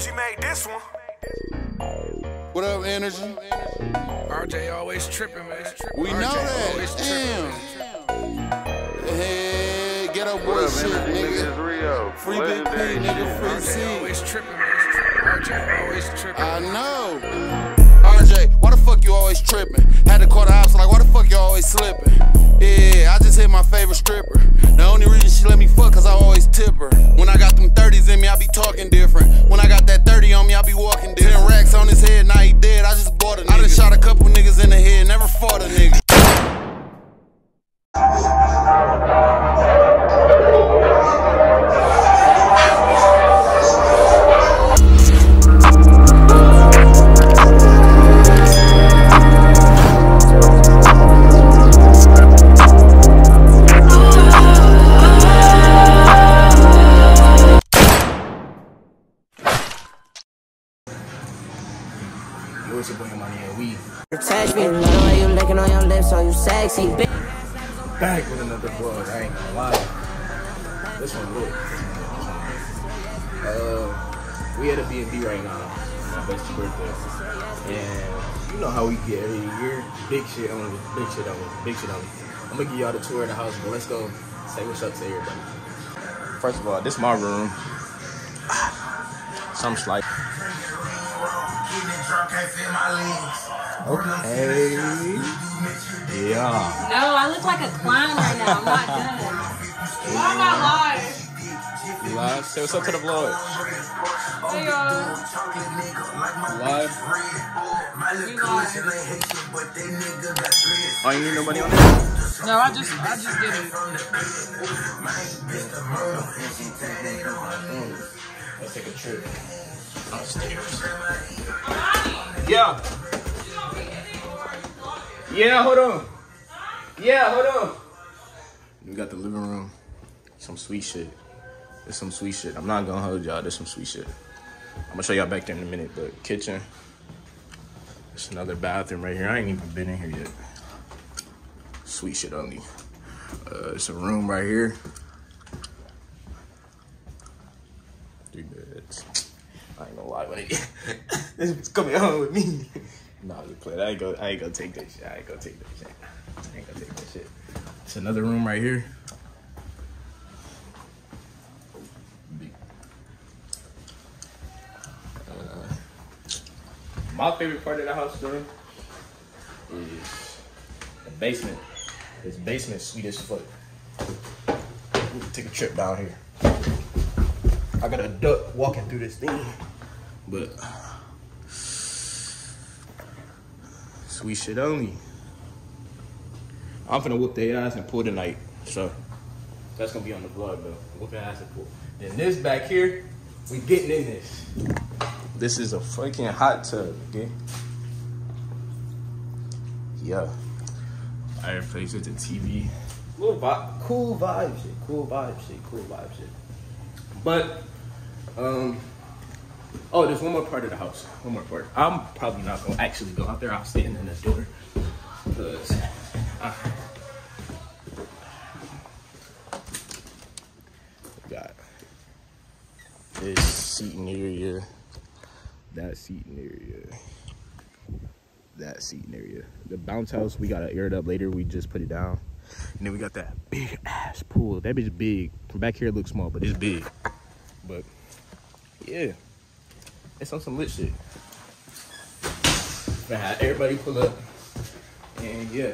Energy made this one. What up, Energy? RJ always tripping, man. We RJ know always that. tripping. Damn. Hey, get up, boy, What up, shit, Energy? Nigga, it's nigga. Rio. Free Big P, nigga. Free RJ C. always tripping, man. RJ always tripping. I know. RJ, why the fuck you always tripping? Had to call the ops, like, why the fuck you always slipping? Yeah, I just hit my favorite stripper. The only reason she let me fuck, cause I always tip her. When I got them 30s in me, I be talking different. When I got that 30 on me, I be walking different. 10 racks on his head, now he dead. I just bought a nigga. I done shot a couple niggas in the head, never fought a nigga. What's your boy money and we Touch me, love the way you licking on your lips, so you sexy. Bitch. back with another vlog. I ain't gonna lie. This one lit. Uh, we at a B&B right now. My bestie birthday. And you know how we get every year. Big shit on big shit on big shit on I'm gonna give y'all the tour of the house, but let's go say what's up to everybody. First of all, this is my room. Some slight. Okay. Yeah. No, I look like a clown right now. I'm not done. Why am I live? Live? Say what's up to the vlog. Hey y'all. Live. We live. Oh, you need nobody on there? No, I just I just did it. Mm. Let's take a trip Yeah. Yeah, hold on. Yeah, hold on. We got the living room. Some sweet shit. There's some sweet shit. I'm not gonna hold y'all. There's some sweet shit. I'm gonna show y'all back there in a minute, but kitchen. There's another bathroom right here. I ain't even been in here yet. Sweet shit only. Uh, it's a room right here. Three. Lie when it it's coming home with me. nah, you play. I ain't gonna I ain't gonna take that shit. I ain't gonna take that shit. I ain't gonna take that shit. It's another room right here. Uh, my favorite part of the house though is the basement. This basement sweet as fuck. Take a trip down here. I got a duck walking through this thing. But sweet shit only. I'm finna whoop their ass and pull tonight. So that's gonna be on the vlog though. Whoop their ass and pull. Then this back here, we getting in this. This is a fucking hot tub, okay? Yeah. Fireplace with the TV. Little vibe, cool vibe shit, cool vibe shit, cool vibe shit. But, um, oh, there's one more part of the house. One more part. I'm probably not gonna actually go out there. I'll stand in the door. Cause, uh, got this seating area, that seating area, that seating area. The bounce house, we gotta air it up later. We just put it down. And then we got that big ass pool. That bitch big. From back here it looks small, but it's big. But yeah, it's on some lit shit. Gonna everybody pull up, and yeah,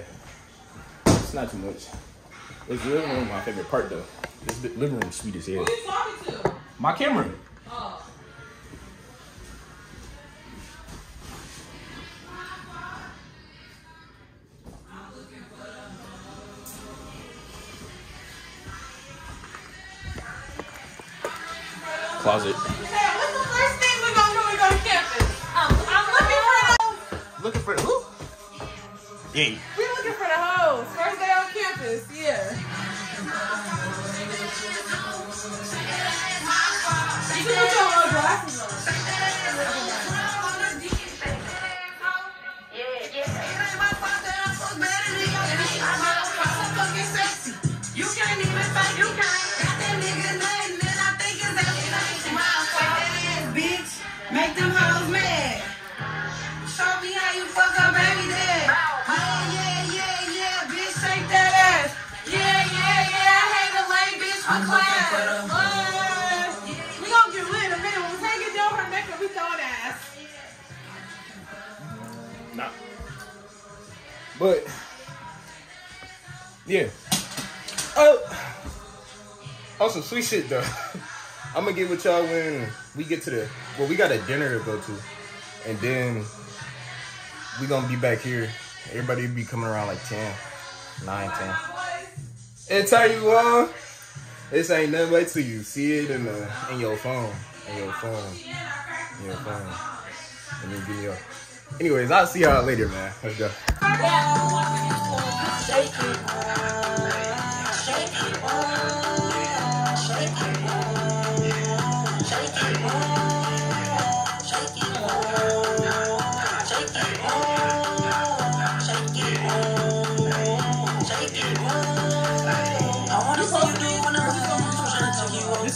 it's not too much. It's This living room my favorite part though. This living room sweet as hell. Who you talking to? My camera. Oh. Closet. Yeah. Lame class. What? We gonna get rid of it. When we take it down her neck and we throwing ass. Nah. But yeah. Oh. On some sweet shit though. I'm gonna get with y'all when we get to the well, we got a dinner to go to, and then we gonna be back here. Everybody be coming around like 10, 9, 10. And tell you what, this ain't nothing but till you see it in the in your phone, in your phone, in your phone, and then give me up. Anyways, I'll see y'all later, man. Let's go.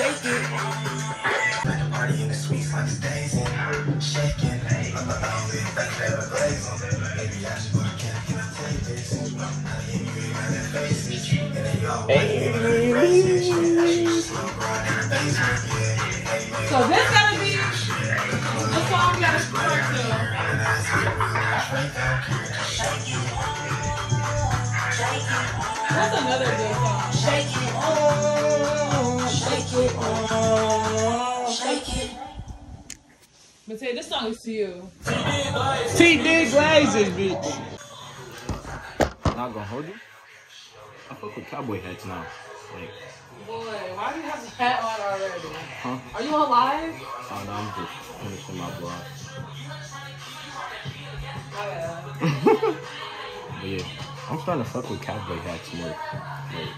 shake it. Party in the suites like it's daisy. Shaking. I'm the only thing that was blazing. Maybe I should go to camp and take this. Now you really got that face. And then y'all waiting for the in the basement. So this gotta be the song we gotta start to. That's another good song. Shake it, But say this song is to you. T Dig Glazes, bitch. Not gonna hold you. I fuck with cowboy hats now. Like, Boy, why do you have the hat on already? huh? Are you alive? Oh no, I'm just finishing my vlog. My bad. But yeah, I'm starting to fuck with cowboy hats more. Like,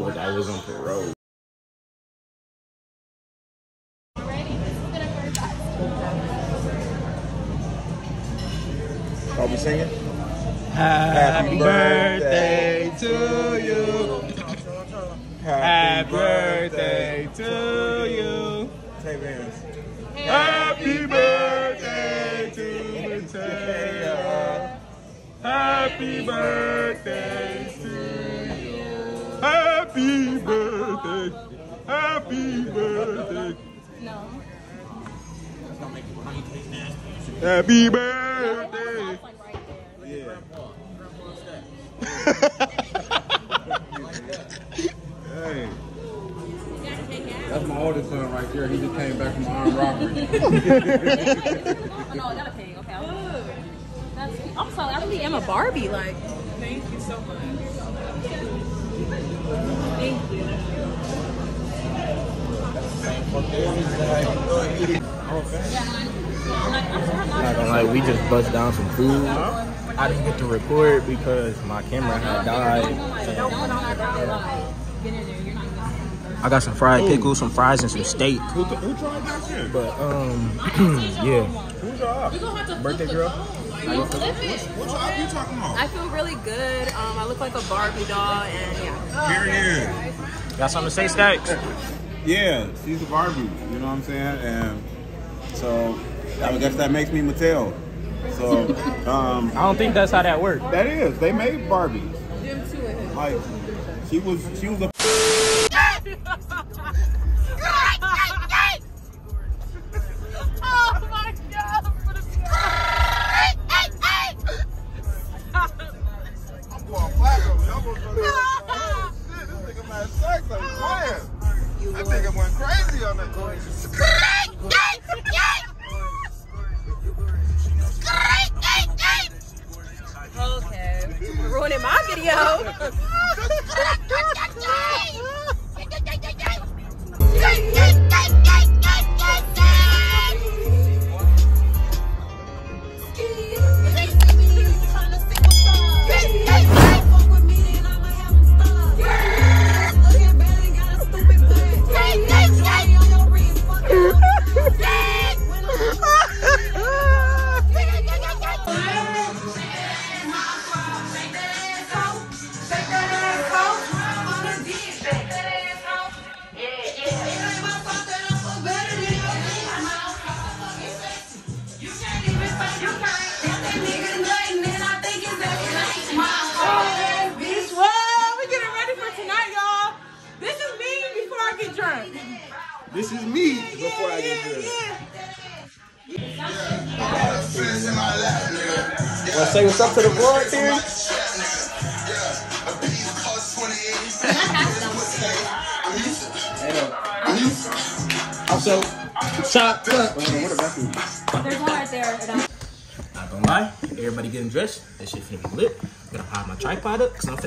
Look, I was on parole. Are we singing? Happy birthday to you. Happy birthday to you. Happy birthday to Mateo. Happy birthday Happy birthday. Happy birthday. Hey. That's my oldest son right there. He just came back from armed robbery. No, I gotta pay. Okay. I'll- That's, I'm sorry. I really am a Barbie. Like, Thank you so much. Not gonna we just bust down some food. I didn't get to record because my camera had died. I got some fried pickles, some fries, and some steak. who, who tried that shit? But um, yeah. Who's your? Birthday girl. What job you talking about? I feel really good. Um, I look like a Barbie doll, and yeah. Period. Got something to say, Stacks? Yeah, she's a Barbie. You know what I'm saying? And so I guess that makes me Mattel. So um, I don't think that's how that works. that is. They made Barbies. Like she was she was a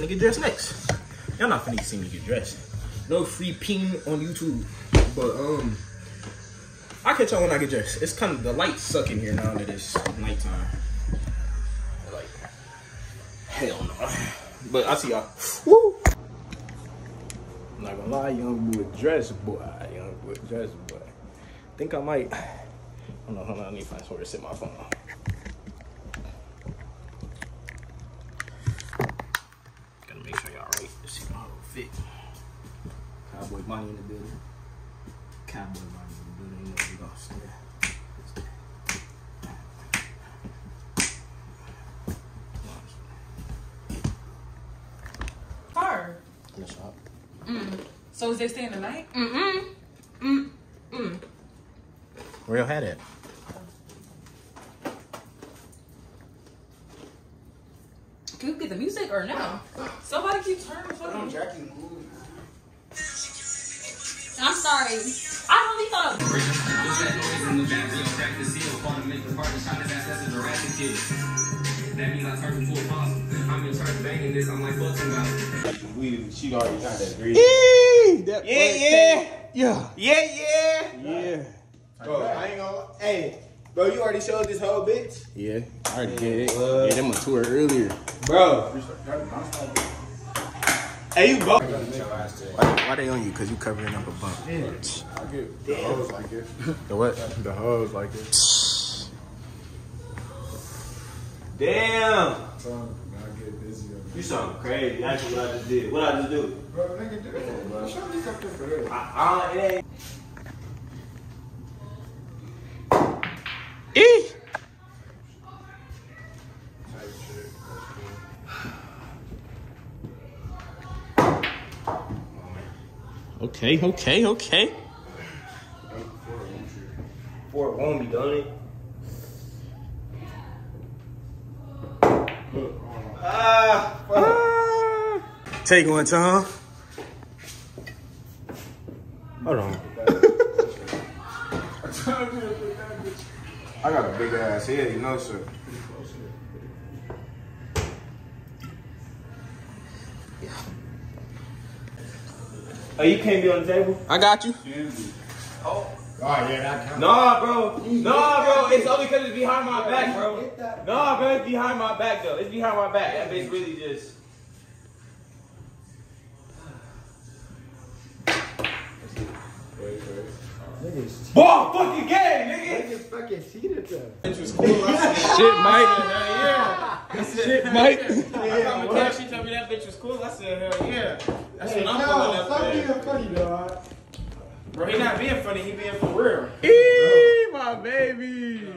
finna get dressed next. Y'all not finna see me get dressed. No free ping on YouTube. But um I'll catch y'all when I get dressed. It's kind of the light sucking here now that it's nighttime. Like hell no. But I'll see y'all. Woo! I'm not gonna lie, young boy dress boy. Young boy dress boy. Think I might Hold on, hold on, I need to find somewhere to sit my phone. Gotta they staying the night? Mm-mm. Mm-mm. your hat at? Can we get the music or no? Somebody keep turning the phone. I'm sorry. I only thought. That means I turned into a possum. I'm in banging this. I'm like, fuck somebody. We, she already got that grease. Yeah, yeah, yeah, yeah, yeah, yeah. Bro, I ain't gonna. Hey, bro, you already showed this whole bitch, Yeah, I already did it. Yeah, them a tour earlier. bro. Hey, you both. Why, why they on you? Cause you covering up a bump. I get the hoes like it. The what? The hoes like it. Damn. So, I get busy. You sound crazy. That's what I just did. What I just do? Bro, nigga, do it, bro. Show me something for this. I, I, it ain't. E. Okay, okay, okay. Fort won't be done it. Ah, Take one, Tom. Hold on. I got a big ass head, you know, sir. Oh, you can't be on the table? I got you. Oh, yeah, that counts. Nah, bro. Nah, bro. It's only because it's behind my back, bro. Nah, bro. It's behind my back, though. It's behind my back. That bitch really just. Boy, fucking gay, nigga. Shit, Mike. Yeah. Shit, Mike. Yeah, She told me that bitch was cool. I said, hell yeah. That's what I'm pulling up there. funny, dog. Bro, he not being funny. He being for real. Eee, my baby.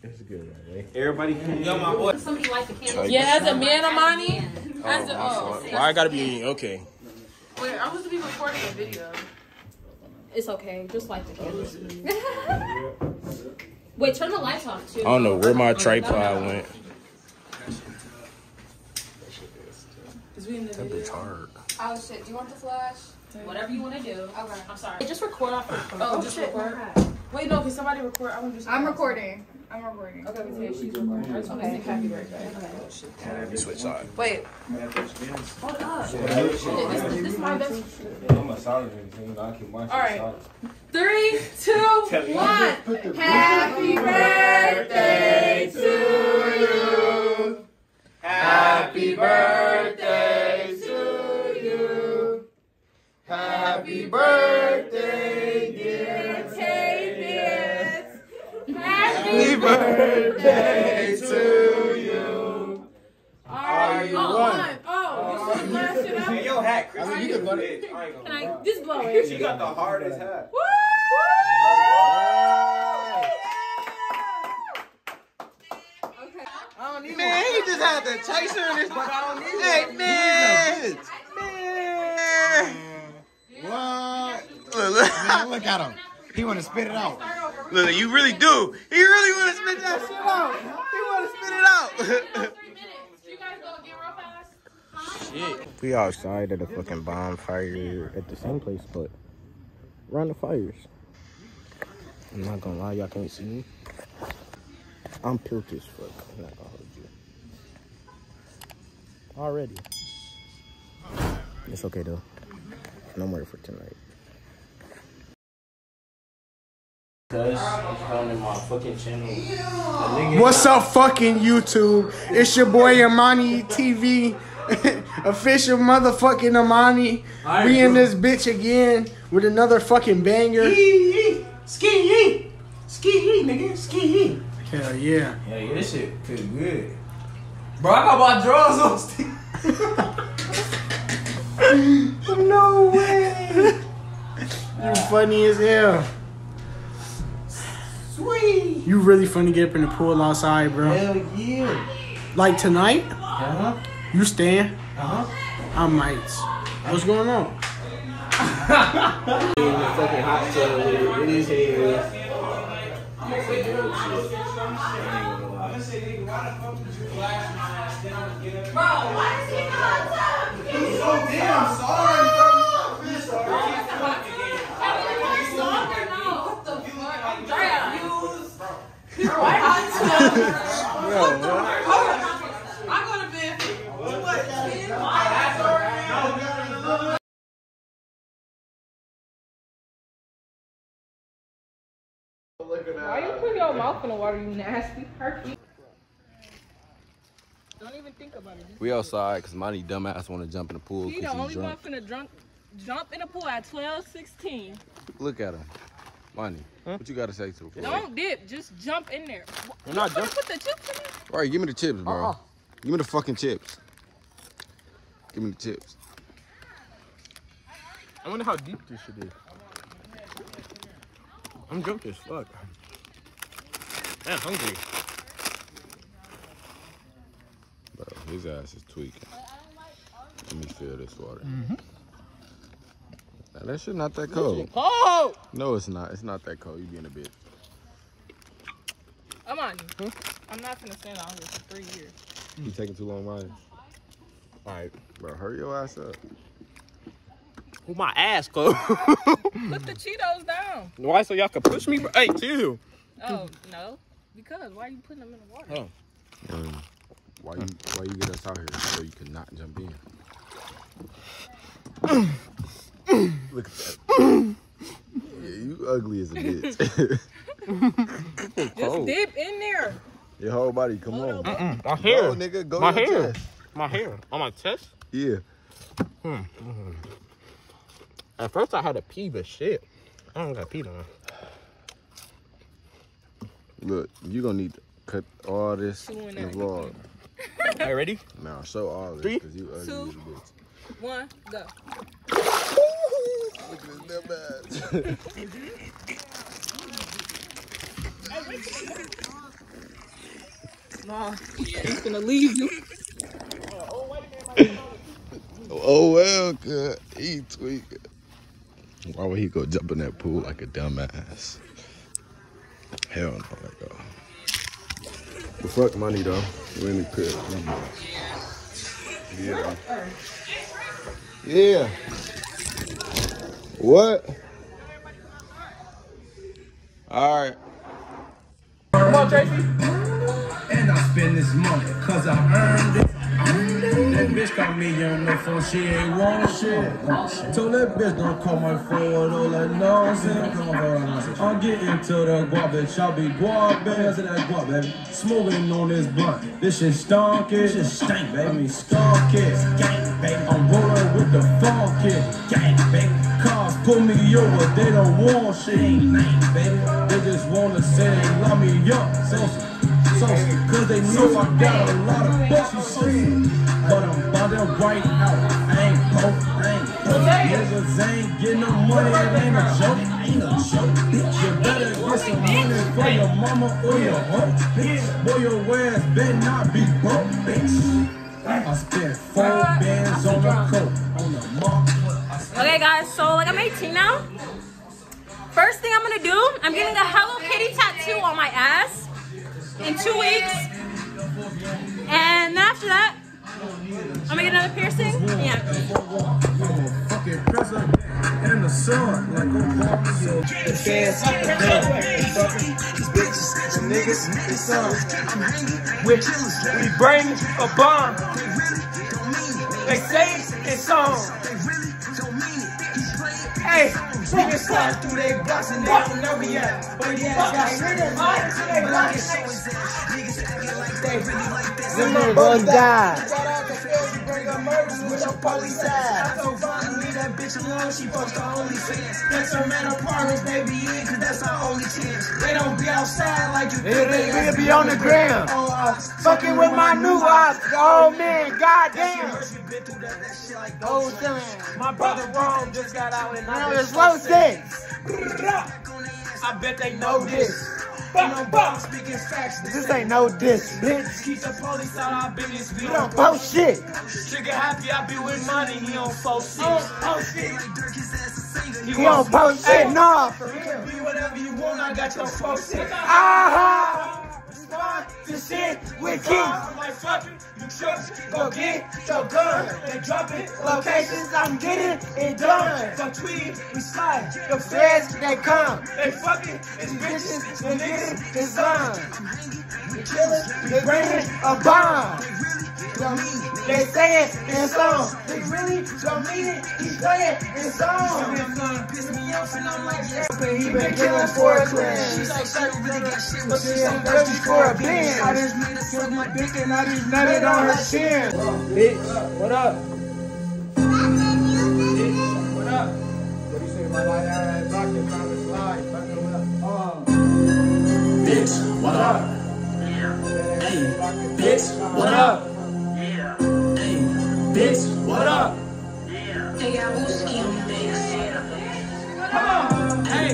That's good, right? Everybody, yo, my boy. Somebody light the candle. Yeah, as a man, Amani. Man. As a, oh, oh Why I gotta be okay? wait, I was to be recording a video. It's okay. Just light the oh, candles. Wait, turn the lights off too. I don't know where my tripod went. Is we in the video? It's hard. Oh shit, do you want the flash? Whatever you want to do. Okay. I'm sorry. Just record off your phone. Oh, oh just record. Wait, no, can somebody record? I want to. I'm recording. I'm recording. Okay, we say she's recording. I just want to say happy birthday. Okay. Switch side. Wait. Hold up. This, this is my best. I'm a solid nigga, I keep my All right. Three, two, one. Happy birthday to you. Happy birthday to you. Happy birthday, dear Tavis. Happy birthday to you. Are you one? one? Oh, oh, you should blast it up. Hey, your hat, Chris. I mean, you can blow it. Can I just blow it? She got the hardest hat. Woo! Okay. Man, he just had the chaser in his but I don't need Hey, man. Man. Man, look at him. He want to spit it out. Look, you really do. He really want to spit that shit out. He want to spit it out. You guys go get real fast. We outside at a fucking bonfire at the same place, but around the fires. I'm not gonna lie, y'all can't see me. I'm pilled as fuck. I'm not gonna hold you. Already. It's okay though. No more for tonight. Cause I'm my fucking channel. What's up, fucking YouTube? It's your boy Amani TV, official motherfucking Amani. We in this bitch again with another fucking banger. Ski yee. Ski yee, nigga. Ski yee. Hell yeah. Yeah, yeah, this shit feel good. Bro, I got my drawers on still. No way. You funny as hell. Sweet. You really funny get up in the pool outside, bro. Hell yeah. Like tonight, Uh-huh. you staying? Uh-huh. I might. What's going on? fucking hot tub with it. It is here. Bro, why is he in the hot tub? He's so damn sorry, Why I go to bed. Why you put your mouth in the water, you nasty? Herky. Don't even think about it. We outside because Monty dumbass want to jump in the pool He the because only he's one drunk. finna drunk, jump in the pool at 12, 16. Look at him. Monty, what you got to say to him? Don't dip, just jump in there. I'm You not finna jumping. put the chips in there? All right, give me the chips, bro. Uh-uh. Give me the fucking chips. Give me the chips. I wonder how deep this shit is. I'm drunk as fuck. I'm hungry. Bro, his ass is tweaking. Let me feel this water. Mhm. Now, that shit not that cold. Oh! No, it's not. It's not that cold. You being a bitch. I'm on you. I'm not gonna stand out here for three years. You taking too long, Monty? All right. Bro, hurry your ass up. Who my ass, close? Put the Cheetos down. Why so y'all can push me? bro? Hey, chill. Oh, no. Because why are you putting them in the water? Oh. Um, why you why you get us out here so you could not jump in? Look at that. yeah, you ugly as a bitch. Just dip in there. Your whole body, come on. Mm-mm, my hair. Go, nigga, go my hair. chest. My hair. On my chest? Yeah. Hmm. At first I had a pee, but shit. I don't got pee on. Look, you gonna need to cut all this in Chewing the that. vlog. Hey, ready? Now show all this Three, because you ugly two. as a bitch. One, go. Look at dumb ass. Nah, he's gonna leave you. oh well, good. He tweaking. Why would he go jump in that pool like a dumbass? Hell no, like go. Well, fuck money though. We in the crib. Yeah. Yeah. What? All right. Come on, Tracy. And I spend this money, cause I earned it. That bitch got me on the phone, she ain't want shit. Told that bitch don't call my phone, all that nonsense. I'm getting to the guap, bitch. I'll be guap, baby. To that guap, baby. Smoking on this blunt. This shit stunk, it. This shit stink, baby. Skunk it. Gang, baby. I'm rolling with the funk it. Gang, baby. Pull me over, they don't want shit. They just wanna say they love me up. So, so, cause they know I got a lot of bullshit shit. But I'm about to right out. I ain't broke, I ain't broke. Niggas ain't getting no money, it ain't a joke. Ain't a joke, bitch. You better get some money for your mama or your hoe, bitch. Boy, your ass better not be broke, bitch. I spent four bands on gonna do, I'm getting a Hello Kitty tattoo on my ass in two weeks. And after that, I'm gonna get another piercing. Yeah. In the sun, like. We, we bring a bomb. They say it's on. Hey, Niggas slide through they blocks and they don't know me yet. But yeah, got shit in my block. Niggas acting like they really like this. Them niggas die. Shout to Phil, bring a murders with your police ass. I told Vonnie, leave that bitch alone, she post her OnlyFans. That's her man apartments, baby, in, cause that's our only chance. They don't be outside like you think They, they be on the gram. Oh, uh, Fucking with my new ops. Oh man, goddamn. Been through that, that shit like Oh, damn. my brother Rome just got out and Now it's low six. I bet they know this. Ain't no speaking facts. This ain't no diss, bitch. Keep the police out our business. We don't post shit. Trigger happy, I be with money. He don't post shit. Oh, oh, shit. He don't post shit, no. For real. Be whatever you want, I got your folks here. Uh-huh. Aha! To shit with Keith. I'm you trust, go get your gun and drop it. Locations, I'm getting it done. Fuck tweet, we slide. The feds, they come. They fucking, it's Bitches, the niggas, it's done. We killers, they bringing a bomb. They say it in song. They really don't mean it. He say it in song. Piss me off and I'm like, yeah. But he been killing for a clan. She's like, shit, really got shit, but She she's so ain't thirsty for a bin. I just made her suck my dick and I just Nutted on her chin. Bitch, what up? Bitch, what up? What do you say? Bitch, what up? Hey, bitch, what up? Bitch, what up? Hey, bitch, Come on! Hey,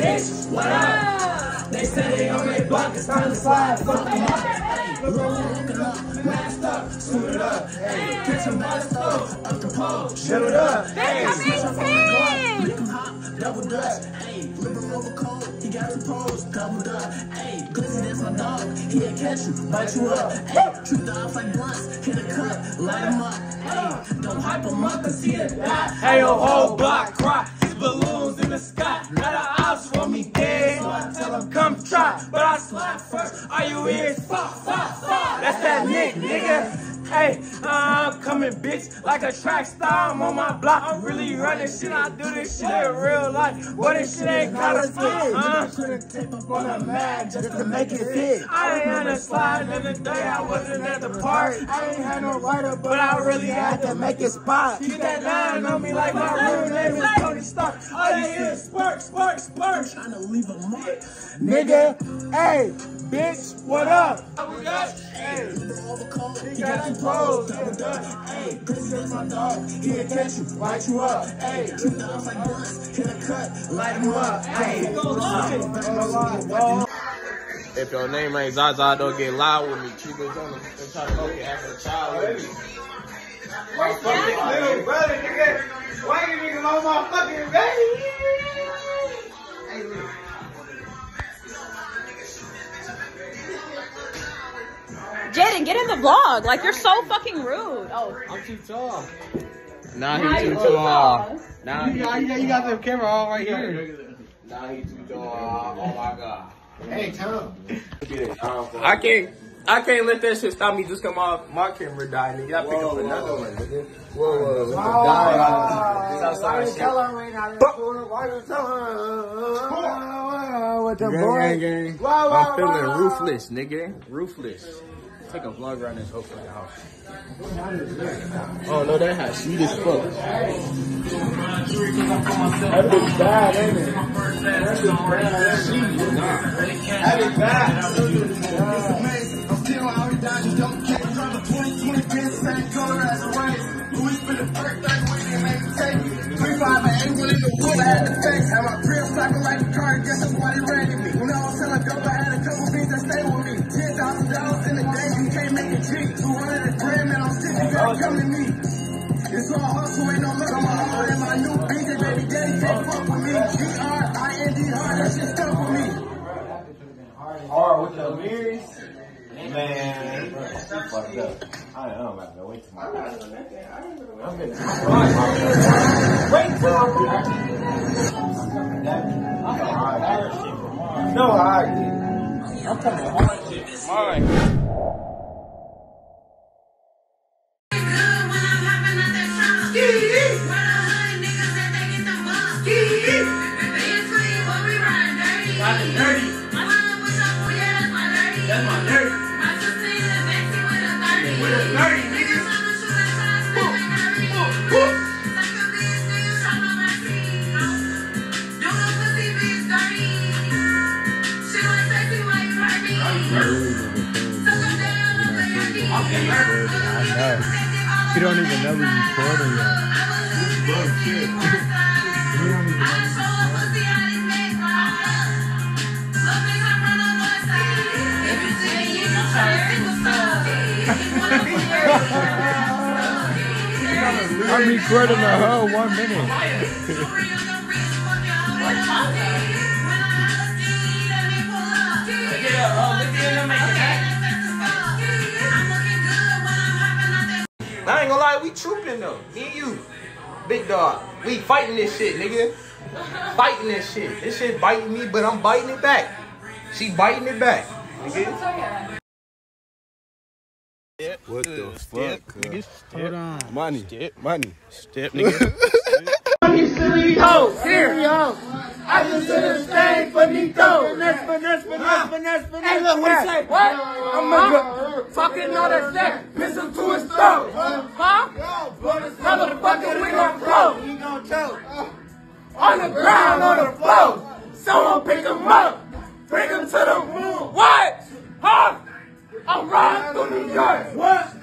bitch, what up? They say they on their block, it's time to slide. Fuck them up. Hey, roll it up, masked up, suit it up. Hey, catch a monster up the pole, shut it up. Hey, switch up on the block, make 'em hop, double dutch. Hey, living over cold, he got the pose, doubled up. Hey, glizzy, that's my dog, he'll catch you, bite you up. Hey, trip the off like blunts, hit a cut, light him up. Don't hype die. Hey, your whole block cry. It's balloons in the sky. Now the ops want me dead. So I tell them come try. But I slap first. Are you here? Fuck, fuck, fuck. That's that Nick, nigga. Hey, I'm coming, bitch, like a track star. I'm on my block. I'm really running shit. I do this shit in real life. But this shit ain't got a split, huh? Tape up on a mag just to make it fit. I ain't on the slide the day. I wasn't at the park. I ain't had no writer, but I really had to make it spot. Keep that nine on me like my real name is Tony Stark. All you hear is spark, spark, spark. Trying to leave a mark. Nigga, hey, bitch, what up? We got, hey. He got two pros, double dutch. Hey, this is my dog. He'll catch you, light you up. Hey, trip the off like blunts, hit a cut, light him up. Hey, If your name ain't Zaza, don't get loud with me. Keep it on and try to go get after a child with me. Little brother, nigga. Why you niggas on my fucking baby? Hey, look. Jaden, get in the vlog. Like you're so fucking rude. Oh, I'm too tall. Nah, Now he too you tall. Nah, You he, got, you got the camera all right here. nah, he too tall. Oh my god. Hey, tell him. I can't. I can't let that shit stop me just come off my camera die, nigga. I pick up another one, nigga. Whoa, whoa, whoa. Why Southside you shit. tell her right now? Why you tell her? With the Gang, boy. gang, gang. Wow, wow, I'm feeling wow. ruthless, nigga. Ruthless. Take a vlog around this whole fucking house. Oh no, that hat sweet as fuck. That bitch bad, ain't it? That bitch bad. Nah. That bitch bad. I'm a 2020 Benz, same color as the race. Louis for the birthday, we didn't make me take 3 5 and 8 went in the wood, I had to face. Had my crib cycle like a car, guess that's why they ragged me. I'm still, you gotta come to me. It's all hustle, ain't no luck. I'm a in my new BJ, baby daddy can't fuck with me. G-R-I-N-D, hard, that shit stuck with me. Hard with the mirrors. Man, she fucked up. I don't know, man. Wait till tomorrow. I'm in Wait till No, I I'm coming hard shit. Mine. Don't even know we're recording yet. I'm recording the whole one minute. I ain't gonna lie, we trooping though. Me and you, big dog. We fighting this shit, nigga. Fighting this shit. This shit biting me, but I'm biting it back. She biting it back, nigga. What the fuck? Nigga, uh, hold on. Money. Money. Step, nigga. You silly hoe, here. I just a stain for Nico. Finesse, finesse, finesse, finesse, finesse. Hey, look, what you say? What? I'm a fucking know that sex. Pistol to his throat. Huh? Motherfucker, we gon' blow. He gon' choke. On the ground, on the floor. Someone pick him up. Bring him to the room. What? Huh? I'm riding through New York. What?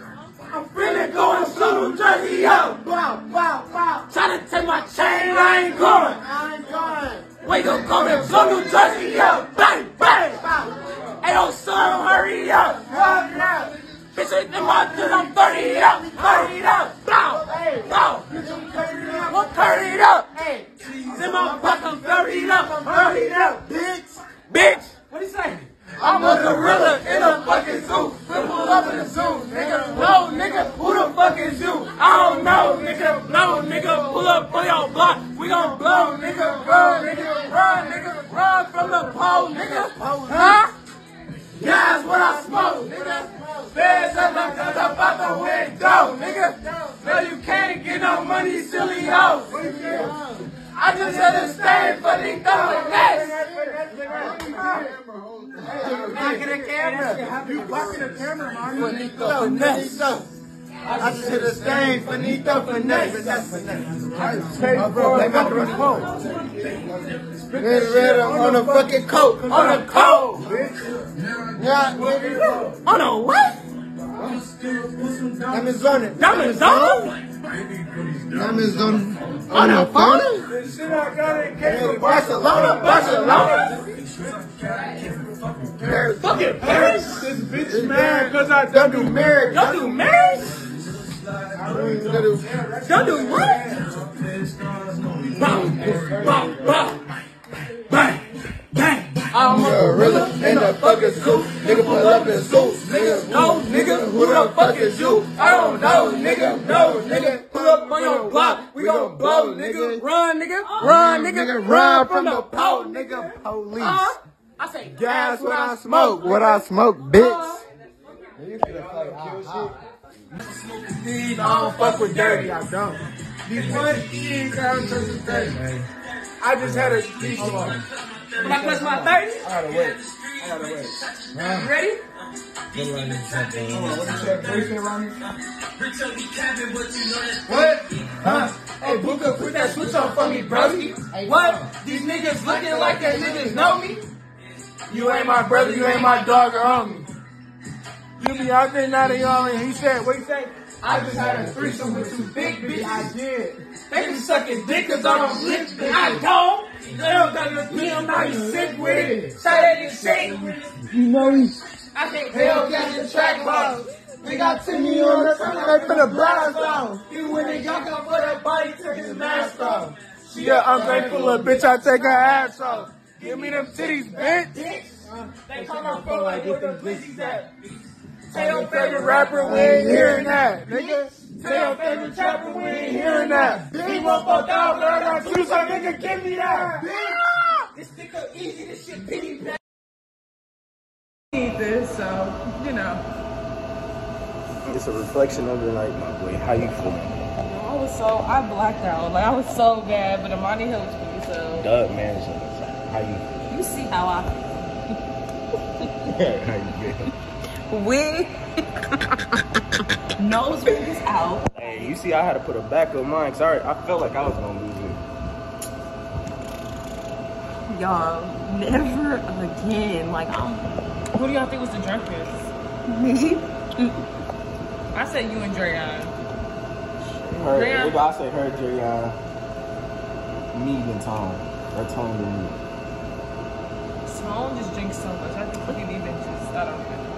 I'm feeling going to New Jersey, yo. Wow, wow, wow. Try to take my chain, I ain't going. I ain't going. We gon' go to Slow New Jersey, yo. Bang, bang. Hey, yo, son, hurry up. Hurry up. Bitch, in my dude, I'm 30 up. 30 up. Blow. Blow. I'm 30 up. Hey, In my pocket, I'm 30 up. I'm 30 up. bitch. Bitch. What he say? I'm a gorilla in a fucking zoo. Pull up in the zoo, nigga. No, nigga, who the fuck is you? I don't know, nigga. No, nigga, pull up for your block. We gon' blow, nigga. Run, nigga. Run, nigga. Run from the pole, nigga. Huh? Yeah, that's what I smoke, nigga. Feds up my guns up out the window, nigga. No, you can't get no money, silly hoe. I just had a stand for the government. Blocking the camera. You blocking the camera, man. Finito, finesse. I just hit a stain. Finito, finesse. Finesse, finesse. Hey, bro, got the response. Red, red on the fucking coat. On the coat. Yeah, nigga. On the what? Diamonds on it. Diamonds on? Diamonds on On the phone? Barcelona, Barcelona. Fucking Paris? This bitch mad because I don't do marriage. Y'all do marriage? Y'all do what? Bow, bow, bow. Bang, bang. I'm a Gorilla in the fucking suit. Nigga pull up in suits. Nigga, No, nigga, who the fuck is you? I don't know, nigga. No, nigga, pull up on your block. We gon' blow, nigga. Run, nigga. Run, nigga. Run from the pole, nigga. police. Huh? I say Gas what I smoke, what I smoke, bitch. Uh-huh. These, I don't fuck with dirty, I don't. These one things I don't dirty. I just had a one. When I press my 30, I gotta wait. I gotta wait. you ready? What you say? What you say, Ronnie? What? Huh? Hey, Buka, put that switch on for me, brody. What? These niggas looking like that niggas know me? You ain't my brother, you ain't my dog or homie. You be out there now that y'all and he said, what he say? I just had a threesome with two big bitches. I did. They be sucking dick cause I don't lick bitches. I don't. They don't got no me, I'm not sick with it. Say that nigga shake. You know he's I think Hell got the track box. We got Timmy on the front, they finna blast off. He went and got up for that body, took his mask off. She a ungrateful little bitch, I take her ass off. Give me them titties, bitch. They come up for like where the bitches at. Say oh, your favorite rapper, we ain't hearing that, nigga. Say your favorite trapper, we ain't hearing that. Bitch, one fuck out, but I got two, so nigga, give me that. Bitch. this nigga easy, this shit pity back. Need this, so, you know. It's a reflection of the night, my boy. How you feeling? I was so, I blacked out. Like, I was so bad, but Amani helped me, so. Doug Mansion. How you You see how I feel? How you feel? Wig. Nose ring is out. Hey, you see, I had to put a back of mine. Sorry, I felt like I was gonna lose it. Y'all, never again. Like, I'm, who do y'all think was the drunkest? Me. I said you and Drayon. Her, Drayon. nigga, I say her, Jayon, me and Tom. Or Tom and me. Sloan just drinks so much. I think he can even just, I don't know.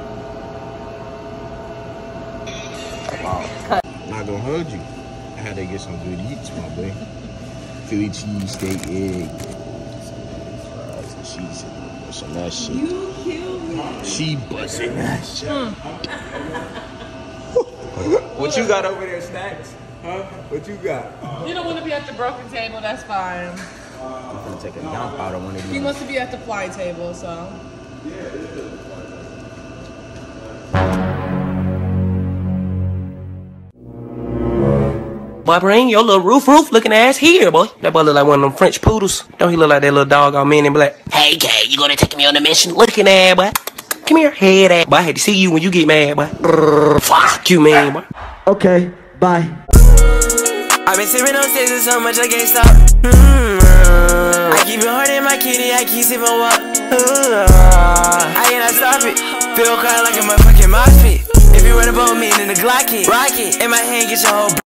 Wow. Not gonna hold you. I had to get some good eats, my boy. Philly cheese steak, egg, fries, and cheese, and busting that shit. You kill me. She busting that shit. what you got over there, Stacks? Huh? What you got? You don't want to be at the broken table, that's fine. I'm gonna take a dump out of one of these. He wants to be at the fly table, so. Boy, bring your little roof roof looking ass here, boy. That boy look like one of them French poodles. Don't he look like that little dog all men in black? Hey, Kay, you gonna take me on a mission looking ass, boy? Come here, head ass. Boy, I hate to see you when you get mad, boy. Brrr, fuck you, man, boy. Okay, bye. I've been sipping on scissors so much I can't stop. Mm, I keep it hard in my kitty, I keep sipping walk. Mm, I cannot stop it. Feel crying like a motherfucking mosh pit. If you run up on me, then the Glock hit. Rocket in my hand, get your whole.